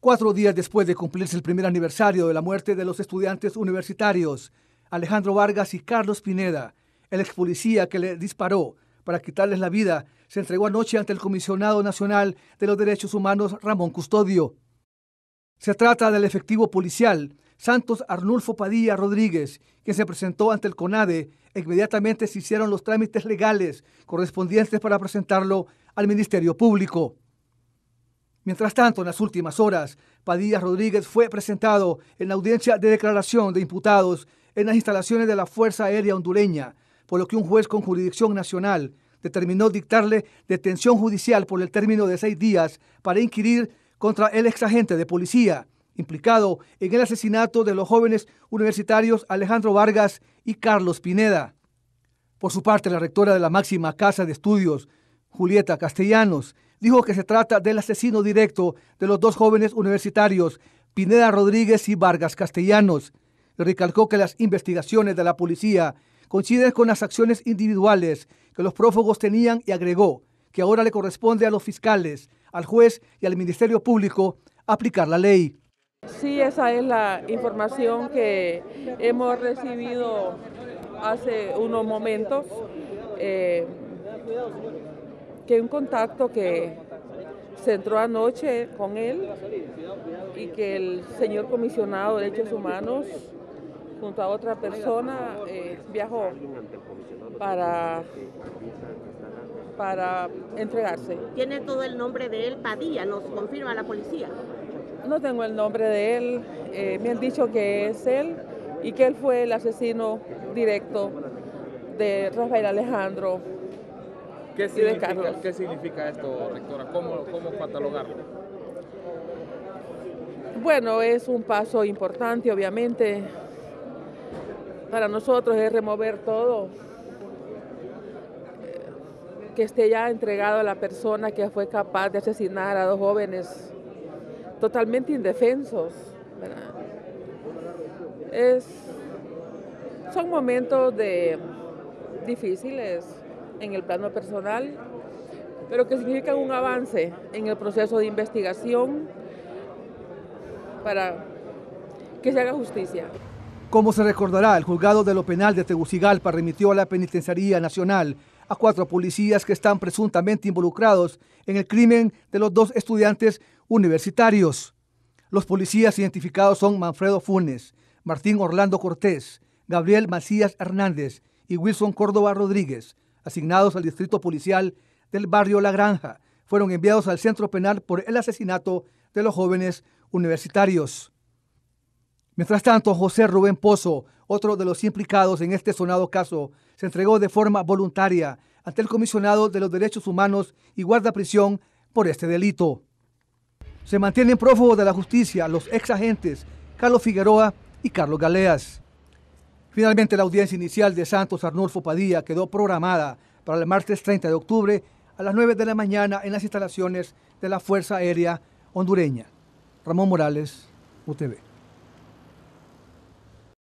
Cuatro días después de cumplirse el primer aniversario de la muerte de los estudiantes universitarios, Alejandro Vargas y Carlos Pineda, el ex policía que le disparó para quitarles la vida, se entregó anoche ante el Comisionado Nacional de los Derechos Humanos Ramón Custodio. Se trata del efectivo policial Santos Arnulfo Padilla Rodríguez, quien se presentó ante el CONADE e inmediatamente se hicieron los trámites legales correspondientes para presentarlo al Ministerio Público. Mientras tanto, en las últimas horas, Padilla Rodríguez fue presentado en la audiencia de declaración de imputados en las instalaciones de la Fuerza Aérea Hondureña, por lo que un juez con jurisdicción nacional determinó dictarle detención judicial por el término de seis días para inquirir contra el exagente de policía implicado en el asesinato de los jóvenes universitarios Alejandro Vargas y Carlos Pineda. Por su parte, la rectora de la máxima casa de estudios, Julieta Castellanos, dijo que se trata del asesino directo de los dos jóvenes universitarios, Pineda Rodríguez y Vargas Castellanos. recalcó que las investigaciones de la policía coinciden con las acciones individuales que los prófugos tenían y agregó que ahora le corresponde a los fiscales, al juez y al Ministerio Público aplicar la ley. Sí, esa es la información que hemos recibido hace unos momentos. Eh, que un contacto que se entró anoche con él y que el señor comisionado de Derechos Humanos junto a otra persona eh, viajó para, para entregarse. ¿Tiene todo el nombre de él, Padilla? ¿Nos confirma la policía? No tengo el nombre de él, eh, me han dicho que es él y que él fue el asesino directo de Rafael Alejandro ¿Qué significa, ¿Qué significa esto, rectora? ¿Cómo, ¿Cómo catalogarlo? Bueno, es un paso importante, obviamente. Para nosotros es remover todo, eh, que esté ya entregado a la persona que fue capaz de asesinar a dos jóvenes totalmente indefensos. Es, son momentos de, difíciles en el plano personal, pero que significan un avance en el proceso de investigación para que se haga justicia. Como se recordará, el juzgado de lo penal de Tegucigalpa remitió a la Penitenciaría Nacional a cuatro policías que están presuntamente involucrados en el crimen de los dos estudiantes universitarios. Los policías identificados son Manfredo Funes, Martín Orlando Cortés, Gabriel Macías Hernández y Wilson Córdoba Rodríguez, asignados al distrito policial del barrio La Granja, fueron enviados al centro penal por el asesinato de los jóvenes universitarios. Mientras tanto, José Rubén Pozo, otro de los implicados en este sonado caso, se entregó de forma voluntaria ante el comisionado de los derechos humanos y guarda prisión por este delito. Se mantienen prófugos de la justicia los ex agentes Carlos Figueroa y Carlos Galeas. Finalmente, la audiencia inicial de Santos Arnulfo Padilla quedó programada para el martes 30 de octubre a las 9 de la mañana en las instalaciones de la Fuerza Aérea Hondureña. Ramón Morales, UTV.